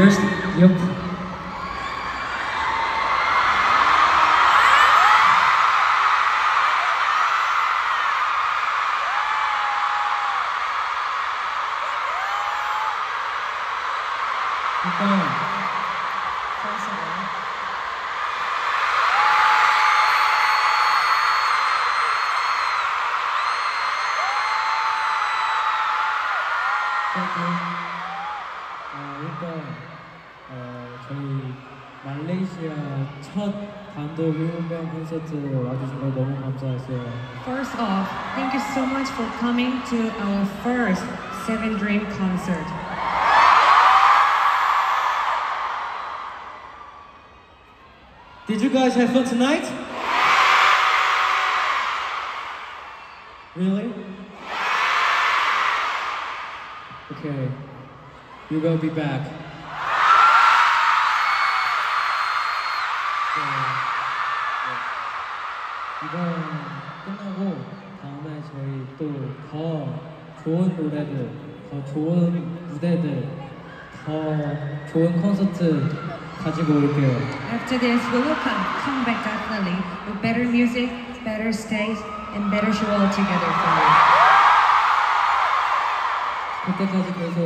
first yup. Thank you. 아, 일단 저희 말레이시아 첫 단독 콘서트 너무 감사했어요. First off, thank you so much for coming to our first Seven Dream concert. Did you guys have fun tonight? Really? Okay. you will be back. 저희 또 더 좋은 노래들, 더 좋은 무대들, 더 좋은 콘서트 가지고 올게요. After this, we will come, come back definitely with better music, better stage, and better show all together for you. 그때까지 그래서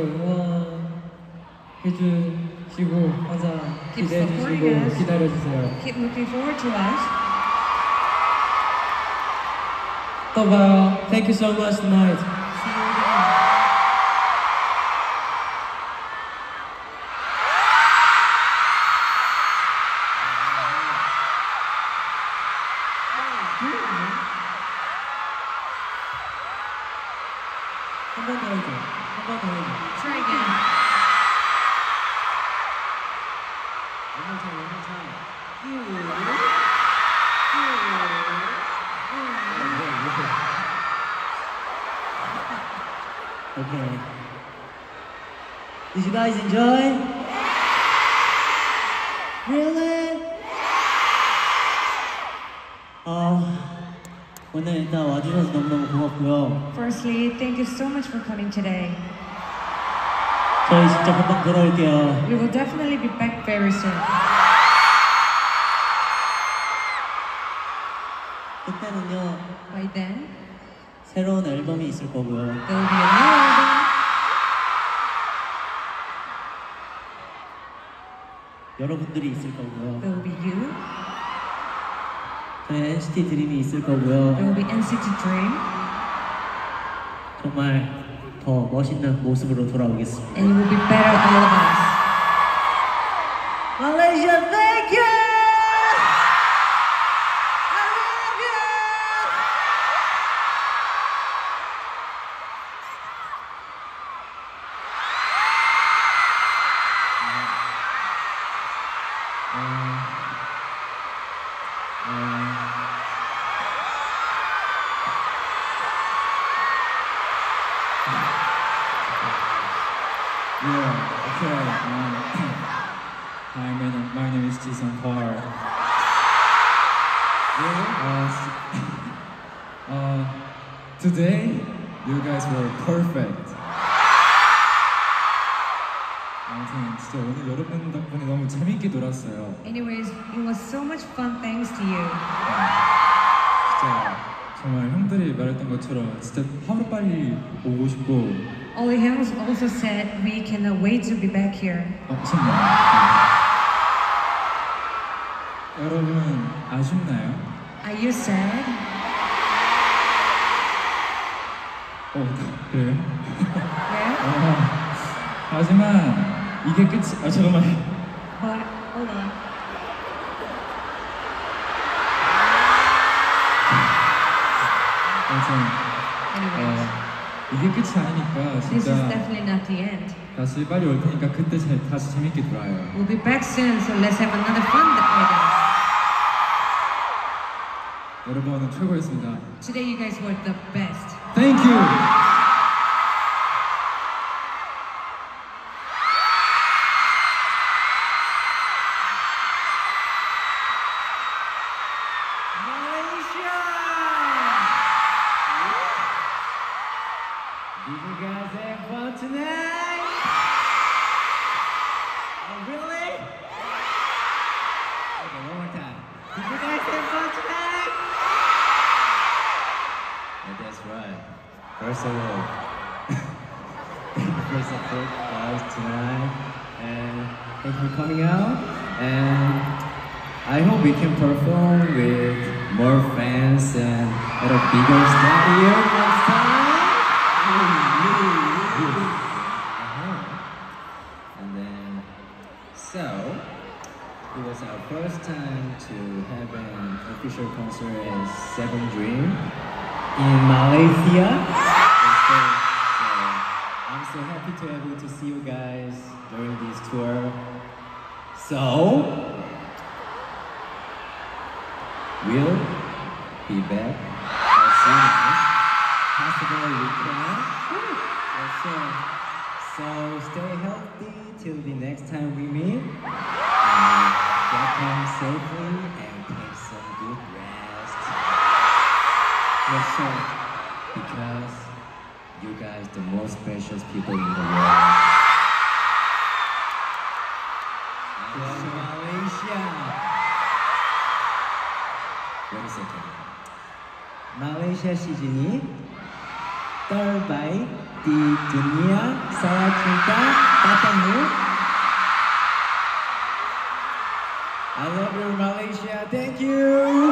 응원해주시고 항상 Keep supporting 기대해주시고 us. 기다려주세요. Keep looking forward to us. Top Thank you so much tonight. guys enjoy? Yeah! Really? Yeah! 어, 오늘 일단 와주셔서 너무너무 고맙고요. Firstly, thank you so much for coming today. 저희 진짜 금방 돌아올게요. We will definitely be back very soon. 그때는요. By then, 새로운 앨범이 있을 거고요. There will be a new album. 여러분들이 있을 거고요. There will be you. 저희 NCT 드림이 있을 There will 거고요. be NCT Dream, 정말 더 멋있는 모습으로 돌아오겠습니다. and you will be better all of us. Hi, my name, my name is Jason Park. Yeah, uh, uh, today, you guys were perfect. 아무튼 진짜 오늘 여러분 덕분에 너무 재밌게 놀았어요. Anyways, it was so much fun thanks to you. 진짜 정말 형들이 말했던 것처럼 진짜 하루빨리 오고 싶고 All the hands also said we cannot wait to be back here. 어, 선생님. 여러분 아쉽나요? Are you sad? 어 그래요? 네? 아, 하지만 이게 끝이 아 잠깐만 But hold on. 아, 참, Anyways, 아, 이게 끝이 아니니까 this is 진짜 definitely not the end. 다시 빨리 올 테니까 그때 재- 다시 재밌게 놀아요. We'll be back soon, so let's have another fun with us. 여러분 오늘 최고였습니다. Today you guys were the best. Thank you. First of all, thank you for support guys tonight, and thank you for coming out. And I hope we can perform with more fans and at a bigger stadium next time. And then, so. It was our first time to have an official concert at Seven Dream in Malaysia. So, I'm so happy to be able to see you guys during this tour. So we'll be back as soon as possible we can. So, so stay healthy till the next time we meet. And welcome safely this song because you guys the most precious people in the world. From Malaysia. Wait Malaysia, second. Malaysia Shijini terbaik di dunia saya cinta patamu I love you Malaysia thank you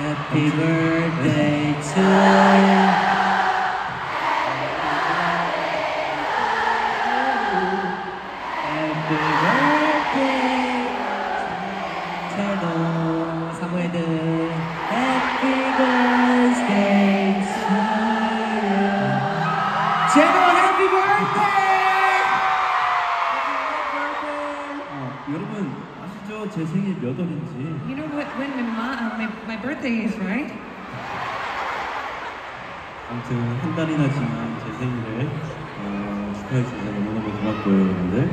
Happy birthday to birthday is, right? 아무튼 한 달이나 지난 제 생일을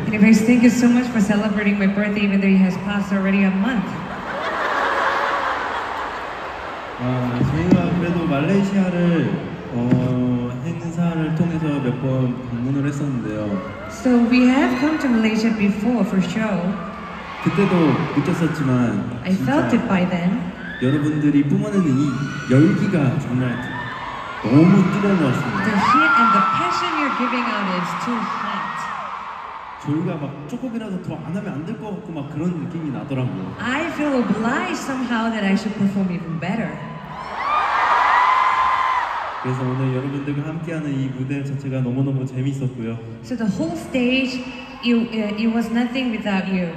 Anyways, thank you so much for celebrating my birthday, even though it has passed already a month. So we have come to Malaysia before for show. I felt it by then. 여러분들이 뿜어내는 이 열기가 정말 너무 뜨거운 것 The 같습니다. heat and the passion you're giving out is too hot. 저희가 막 조금이라도 더 안 하면 안될것 같고 막 그런 느낌이 나더라고요. I feel obliged somehow that I should perform even better. 그래서 오늘 여러분들과 함께하는 이 무대 자체가 너무너무 재밌었고요. So the whole stage, it, it was nothing without you.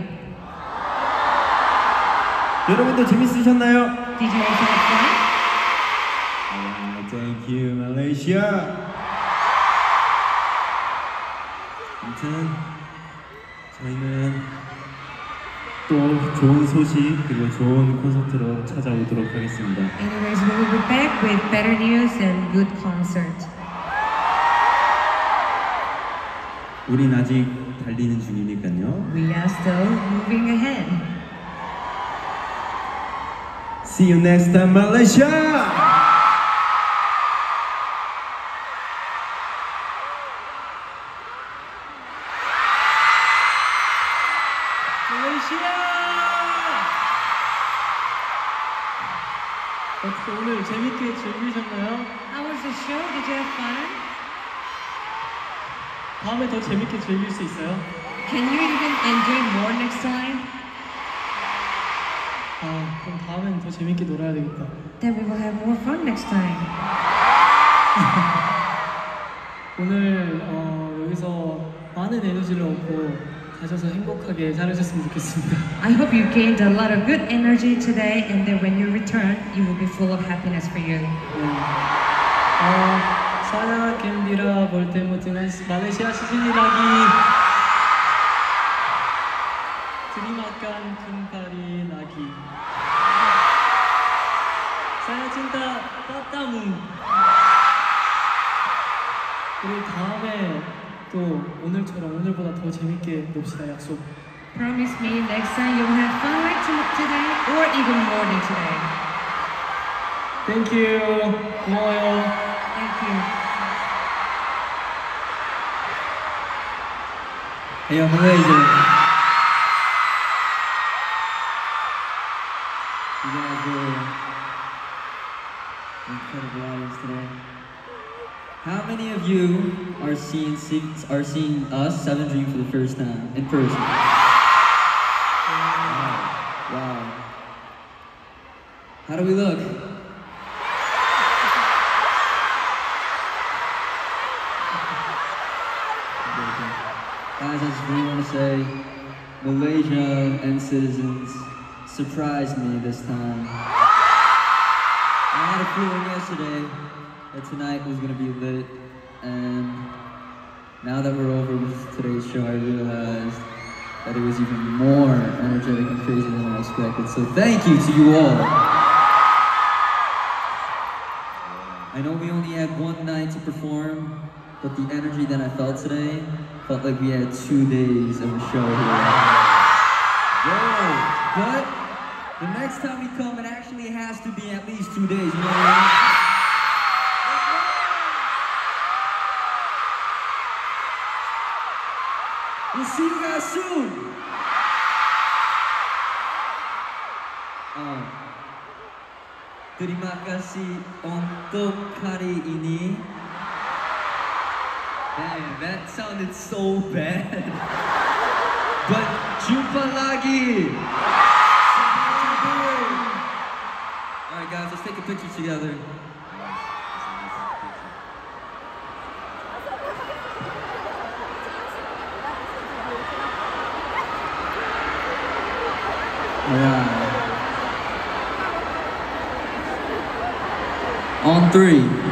여러분도 재밌으셨나요? Did you also have fun? Uh, thank you, Malaysia. 아무튼 저희는 또 좋은 소식 그리고 좋은 콘서트로 찾아오도록 하겠습니다. Anyways, we will be back with better news and good concert. 우린 아직 달리는 중이니까요. We are still moving ahead. See you next time, Malaysia! 어떻게 오늘 재밌게 즐기셨나요? How was the show? Did you have fun? 다음에 더 재밌게 즐길 수 있어요? Can you even enjoy more next time? 아, 그럼 다음엔 더 재밌게 놀아야 되겠다. Then we will have more fun next time. 오늘 어, 여기서 많은 에너지를 얻고 가셔서 행복하게 자르셨으면 좋겠습니다. I hope you gained a lot of good energy today and that when you return, you will be full of happiness for you. 사나 겐디라 볼테모트 말레이시아 시즌이라기 드림아깐 금파리 Taki saya cinta 따따무 우리 다음에 또 오늘처럼 오늘보다 더 재밌게 놉시다 약속 Promise me next time you'll have fun like today or even more than today Thank you 고마워요 Thank you 예, 오늘 이제 Hallelujah. Incredible audience today. How many of you are seeing are seeing us Seven Dream for the first time in person? Wow. wow. How do we look? Guys, I just really want to say, Malaysia and citizens, surprised me this time. I had a feeling yesterday that tonight was gonna be lit, and now that we're over with today's show, I realized that it was even more energetic and crazy than I expected. So thank you to you all. I know we only had one night to perform, but the energy that I felt today felt like we had two days of a show here. Whoa, but the next time we come, it actually has to be at least two days, you know what I mean? We'll see you guys soon. Uh, terima kasih untuk hari ini. Man, that sounded so bad. but jumpa lagi. picture together. On three.